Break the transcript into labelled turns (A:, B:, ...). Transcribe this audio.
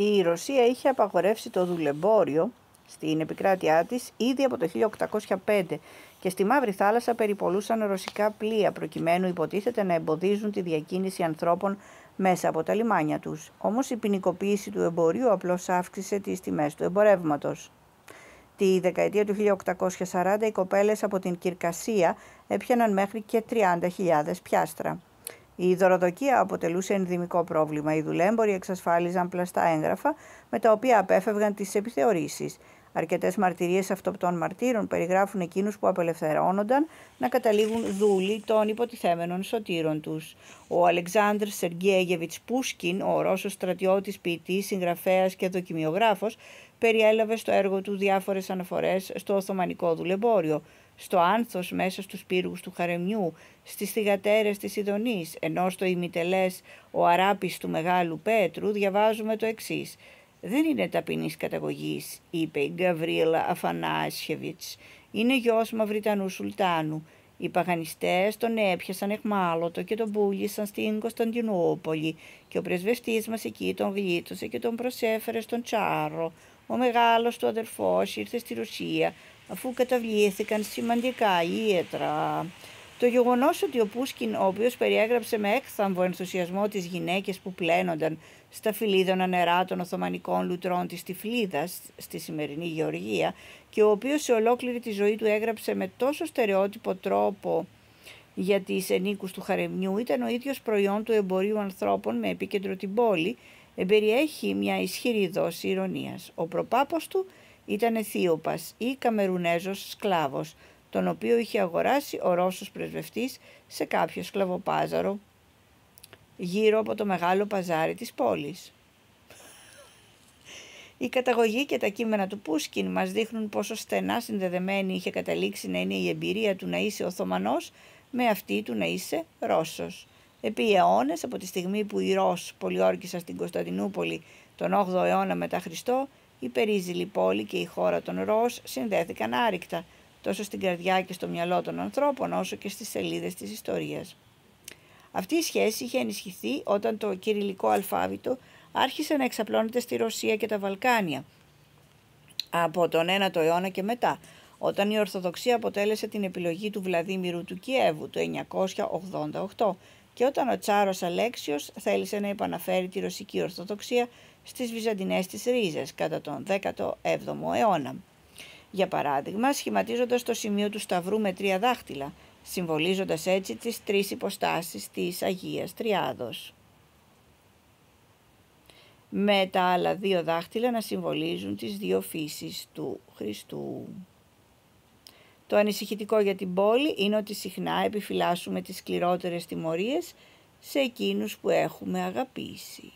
A: Η Ρωσία είχε απαγορεύσει το δουλεμπόριο στην επικράτειά της ήδη από το 1805 και στη Μαύρη Θάλασσα περιπολούσαν ρωσικά πλοία προκειμένου υποτίθεται να εμποδίζουν τη διακίνηση ανθρώπων μέσα από τα λιμάνια τους. Όμως η ποινικοποίηση του εμπορίου απλώς αύξησε τις τιμές του εμπορεύματος. Τη δεκαετία του 1840 οι κοπέλες από την Κυρκασία έπιαναν μέχρι και 30.000 πιάστρα. Η δωροδοκία αποτελούσε ενδυμικό πρόβλημα. Οι δουλέμποροι εξασφάλιζαν πλαστά έγγραφα με τα οποία απέφευγαν τις επιθεωρήσεις. Αρκετές μαρτυρίες αυτοπτών μαρτύρων περιγράφουν εκείνους που απελευθερώνονταν να καταλήγουν δούλοι των υποτιθέμενων σωτήρων τους. Ο Αλεξάνδρ Σεργέγεβιτς Πούσκιν, ο Ρώσος στρατιώτης, ποιητής, συγγραφέας και δοκιμιογράφος, περιέλαβε στο έργο του διάφορες αναφορές στο Οθωμανικό δουλεμπόριο, στο άνθος μέσα στους πύργους του Χαρεμιού, στις θυγατέρες της Ιδονής, ενώ στο ημιτελές ο Αράπης του Μεγάλου Πέτρου διαβάζουμε το εξής δεν είναι ταπεινής καταγωγής, είπε η Γκαβρίλα Αφανάσχεβιτς. Είναι γιος Μαυριτανού Σουλτάνου. Οι παγανιστές τον έπιασαν εχμάλωτο και τον πούλησαν στην Κωνσταντινούπολη και ο πρεσβευτής μας εκεί τον γλίτωσε και τον προσέφερε στον Τσάρο. Ο μεγάλος του αδερφός ήρθε στη Ρωσία αφού καταβλήθηκαν σημαντικά ίετρα. Το γεγονός ότι ο Πούσκιν, ο οποίος περιέγραψε με έκθαμβο ενθουσιασμό τις γυναίκες που πλένονταν στα φιλίδωνα νερά των Οθωμανικών λουτρών της Τυφλίδας στη σημερινή Γεωργία και ο οποίος σε ολόκληρη τη ζωή του έγραψε με τόσο στερεότυπο τρόπο για τις ενίκους του Χαρεμιού ήταν ο ίδιος προϊόν του εμπορίου ανθρώπων με επίκεντρο την πόλη, εμπεριέχει μια ισχυρή δόση ηρωνίας. Ο προπάπος του ήταν Αιθίωπας ή Καμερουνέζος σκλάβος, τον οποίο είχε αγοράσει ο Ρώσος πρεσβευτής σε κάποιο σκλαβοπάζαρο γύρω από το μεγάλο παζάρι της πόλης. Η καταγωγή και τα κείμενα του Πούσκιν μας δείχνουν πόσο στενά συνδεδεμένη είχε καταλήξει να είναι η εμπειρία του να είσαι Οθωμανός με αυτή του να είσαι Ρώσος. Επί αιώνες, από τη στιγμή που οι Ρώσοι πολιόρκησαν στην Κωνσταντινούπολη τον 8ο αιώνα μετά Χριστό, η περίζηλη πόλη και η χώρα των Ρώσ συνδέθηκαν άρρηκτα τόσο στην καρδιά και στο μυαλό των ανθρώπων όσο και στις σελίδες της ιστορίας. Αυτή η σχέση είχε ενισχυθεί όταν το κυριλικό αλφάβητο άρχισε να εξαπλώνεται στη Ρωσία και τα Βαλκάνια από τον 9ο αιώνα και μετά, όταν η Ορθοδοξία αποτέλεσε την επιλογή του Βλαδίμηρου του Κιέβου το 988 και όταν ο Τσάρος Αλέξιος θέλησε να επαναφέρει τη Ρωσική Ορθοδοξία στις Βυζαντινές της ρίζες κατά τον 17ο αιώνα για παράδειγμα σχηματίζοντας το σημείο του Σταυρού με τρία δάχτυλα, συμβολίζοντας έτσι τις τρεις υποστάσεις της Αγίας Τριάδος. Με τα άλλα δύο δάχτυλα να συμβολίζουν τις δύο φύσεις του Χριστού. Το ανησυχητικό για την πόλη είναι ότι συχνά επιφυλάσσουμε τις σκληρότερες τιμωρίες σε εκείνους που έχουμε αγαπήσει.